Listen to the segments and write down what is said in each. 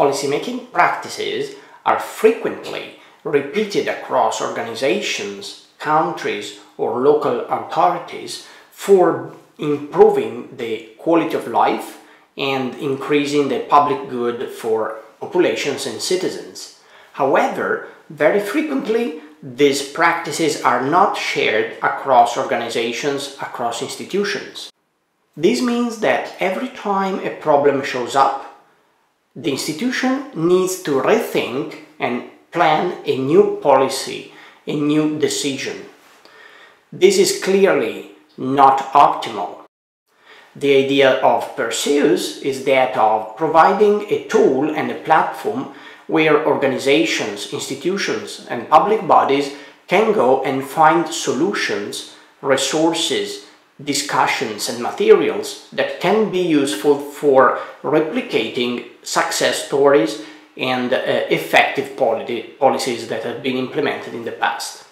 Policymaking practices are frequently repeated across organizations, countries, or local authorities for improving the quality of life and increasing the public good for populations and citizens. However, very frequently these practices are not shared across organizations, across institutions. This means that every time a problem shows up, the institution needs to rethink and plan a new policy, a new decision. This is clearly not optimal. The idea of Perseus is that of providing a tool and a platform where organizations, institutions, and public bodies can go and find solutions, resources, discussions, and materials that can be useful for replicating success stories and uh, effective policies that have been implemented in the past.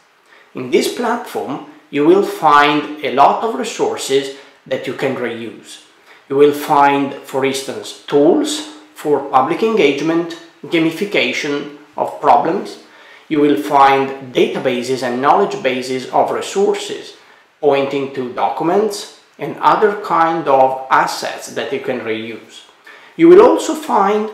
In this platform, you will find a lot of resources that you can reuse. You will find, for instance, tools for public engagement, gamification of problems. You will find databases and knowledge bases of resources pointing to documents and other kind of assets that you can reuse. You will also find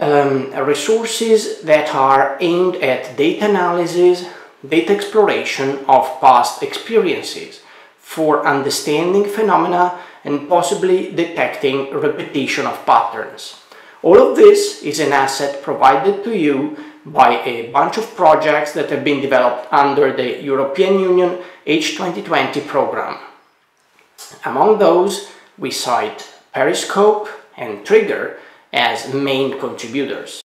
um, resources that are aimed at data analysis, data exploration of past experiences for understanding phenomena and possibly detecting repetition of patterns. All of this is an asset provided to you by a bunch of projects that have been developed under the European Union H2020 program. Among those, we cite Periscope and Trigger as main contributors.